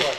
Agora,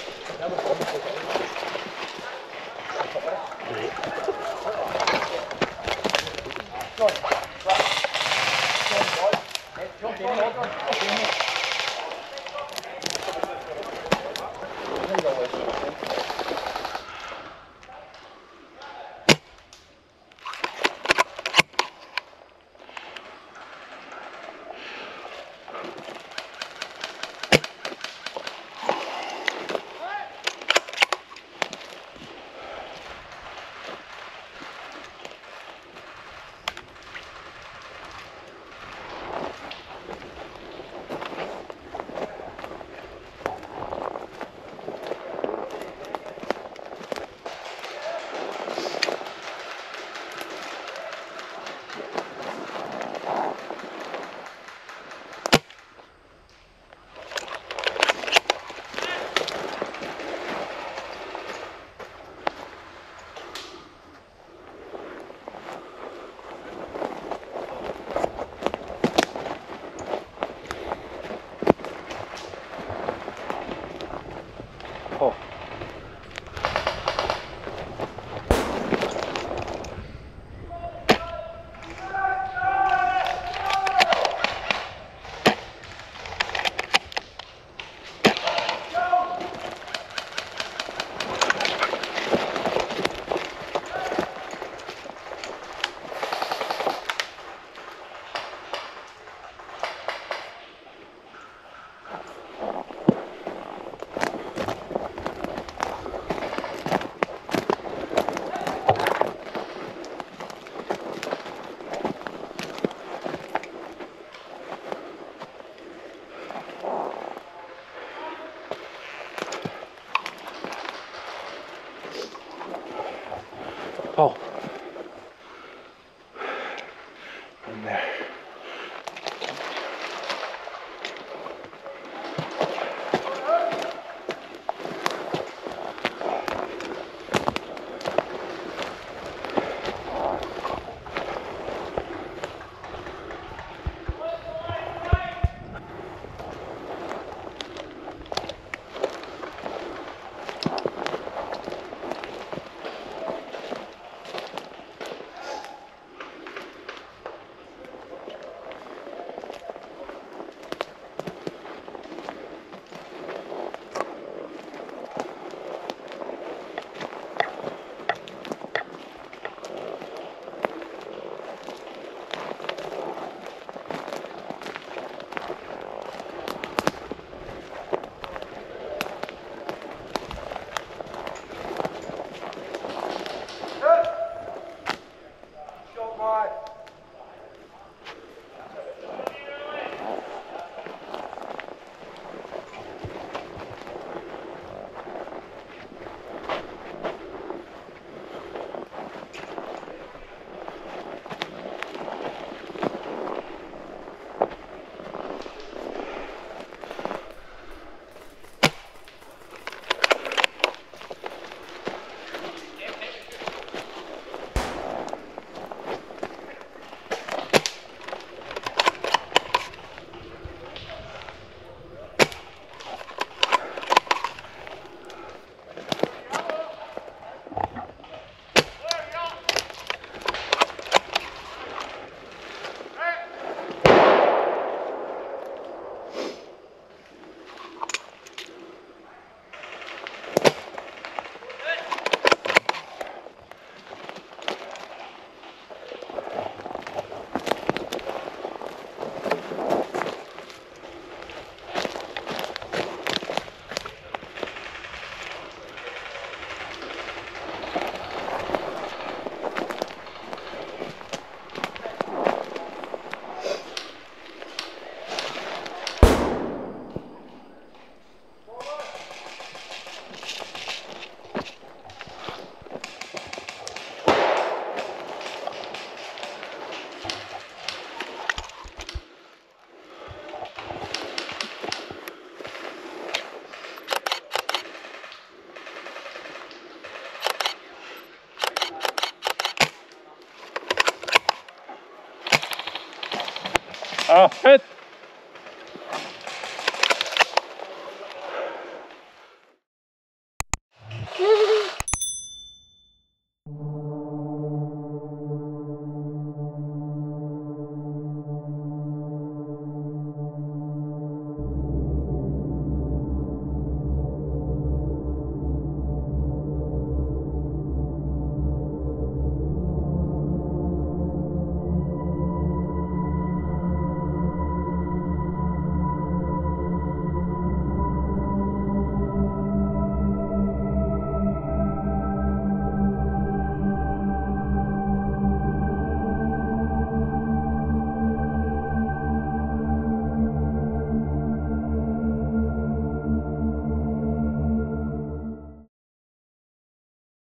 あ、えっ